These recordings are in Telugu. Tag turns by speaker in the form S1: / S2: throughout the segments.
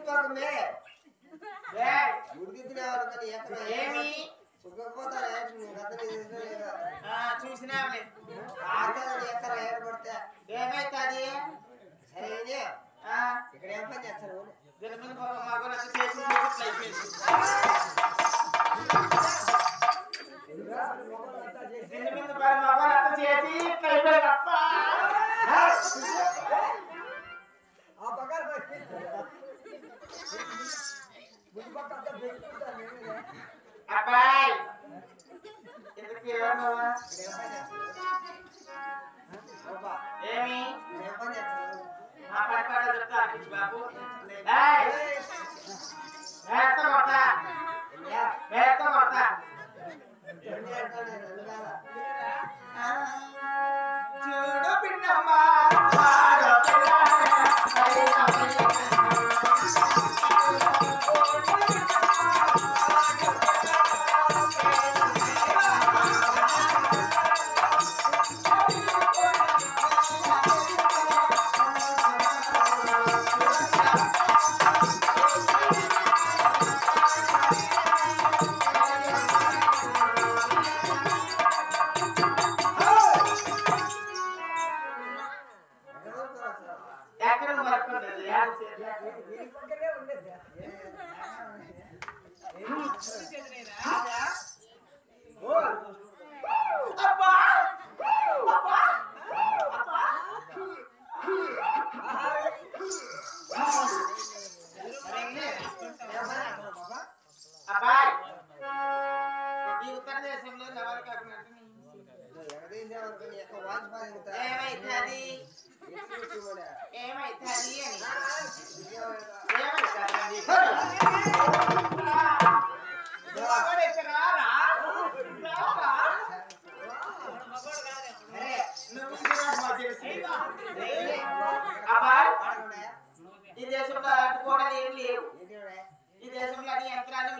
S1: ఉడికిపోతుందే ఉడికిపోయినా
S2: ఏమి? చూసినావులే.
S1: ఎక్కడ ఏర్పడితే
S2: ఏమైతుంది?
S1: సరే ఇక్కడ ఏం పని చేస్తారు?
S2: దీని మీద మా గురించి చేసి. అబ్బాయి. ఏమి? చెప్తా బాబు.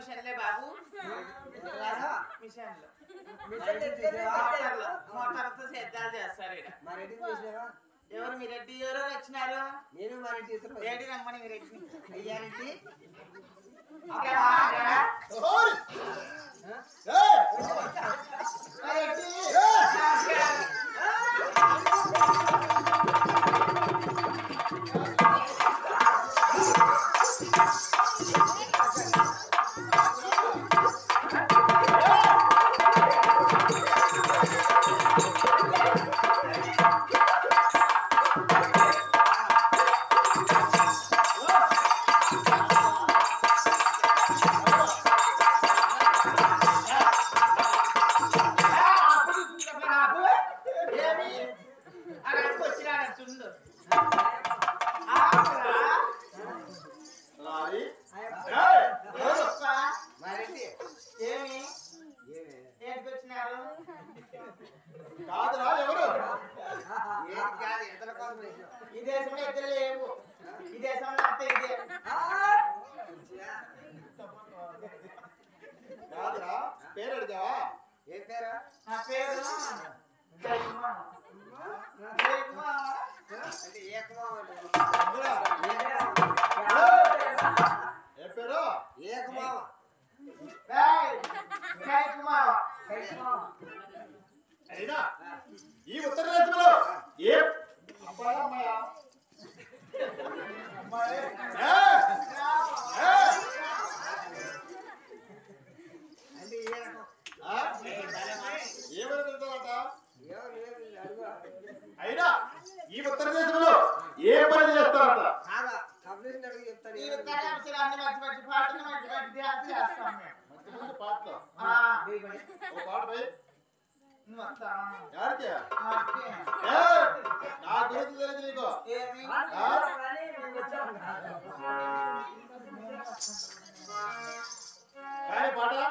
S2: మిషన్లే బాబు. మోటార్తో సేద్దాలు చేస్తారు ఇక్కడ ఎవరు మీ రెడ్డి ఎవరో వచ్చినారు?
S1: నేను మా
S2: రెడ్డి రమ్మని మీ రెడ్డి
S3: కాదురా ఎవరు?
S1: ఏది కాదు ఇతర కాదు.
S2: ఈ దేశంలో ఇద్దరు లేవు ఈ దేశంలో అత్త ఇదే.
S3: కాదురా పేరు అడిగావా
S1: ఏ పేరా?
S2: పేరు
S1: गोपाल
S3: भाई यार क्या?
S1: यार ना दोस्त दे
S3: रहे
S1: को काय
S3: पाटा